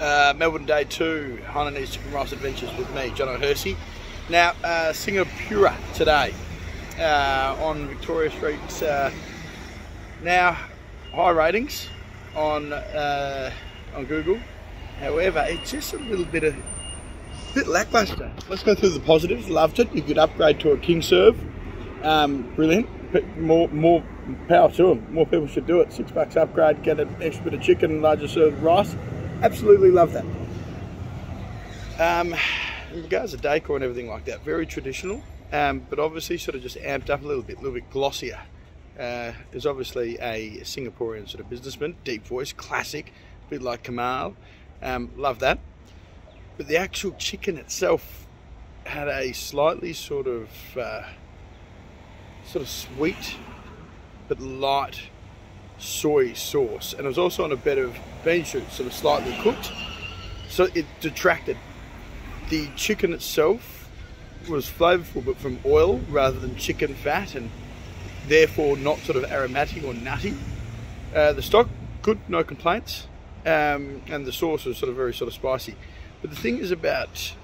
Uh, Melbourne Day 2, Hainanese Chicken Rice Adventures with me, Jono Hersey. Now, uh, Singapura today uh, on Victoria Street. Uh, now, high ratings on uh, on Google. However, it's just a little bit of bit lackluster. Let's go through the positives. Loved it. You could upgrade to a king serve. Um, brilliant. More more power to them. More people should do it. Six bucks upgrade, get an extra bit of chicken, larger serve of rice. Absolutely love that. Um, in regards to decor and everything like that, very traditional, um, but obviously sort of just amped up a little bit, a little bit glossier. Uh, there's obviously a Singaporean sort of businessman, deep voice, classic, a bit like Kamal. Um, love that. But the actual chicken itself had a slightly sort of uh, sort of sweet but light soy sauce, and it was also on a bed of bean shoots, sort of slightly cooked. So it detracted. The chicken itself was flavorful, but from oil rather than chicken fat, and therefore not sort of aromatic or nutty. Uh, the stock, good, no complaints, um, and the sauce was sort of very sort of spicy. But the thing is about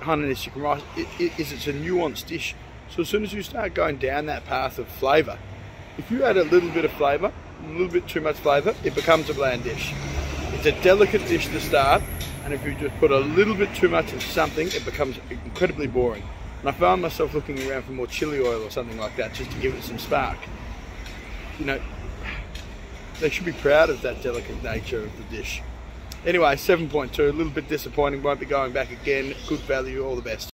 Hainanese chicken rice it, it, is it's a nuanced dish. So as soon as you start going down that path of flavour, if you add a little bit of flavour, a little bit too much flavour, it becomes a bland dish. It's a delicate dish to start, and if you just put a little bit too much of something, it becomes incredibly boring. And I found myself looking around for more chili oil or something like that just to give it some spark. You know, they should be proud of that delicate nature of the dish. Anyway, 7.2, a little bit disappointing, won't be going back again. Good value, all the best.